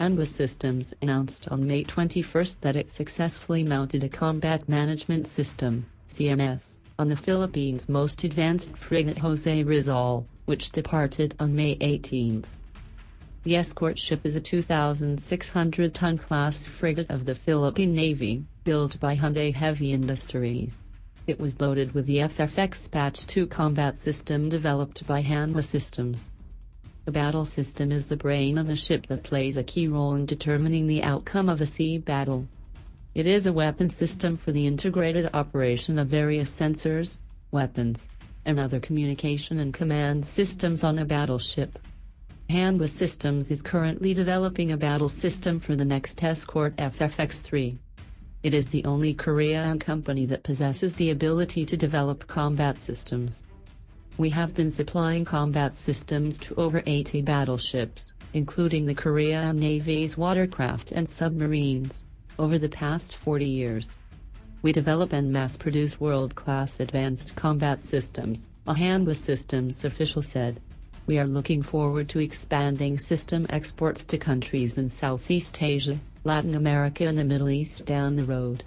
Hanwha Systems announced on May 21 that it successfully mounted a Combat Management System CMS, on the Philippines' most advanced frigate Jose Rizal, which departed on May 18. The escort ship is a 2,600-ton class frigate of the Philippine Navy, built by Hyundai Heavy Industries. It was loaded with the FFX Batch 2 combat system developed by Hanwha Systems. A battle system is the brain of a ship that plays a key role in determining the outcome of a sea battle. It is a weapon system for the integrated operation of various sensors, weapons, and other communication and command systems on a battleship. Hanwha Systems is currently developing a battle system for the next escort FFX-3. It is the only Korean company that possesses the ability to develop combat systems. We have been supplying combat systems to over 80 battleships, including the Korea Navy's watercraft and submarines, over the past 40 years. We develop and mass-produce world-class advanced combat systems, a Hanwha Systems official said. We are looking forward to expanding system exports to countries in Southeast Asia, Latin America and the Middle East down the road.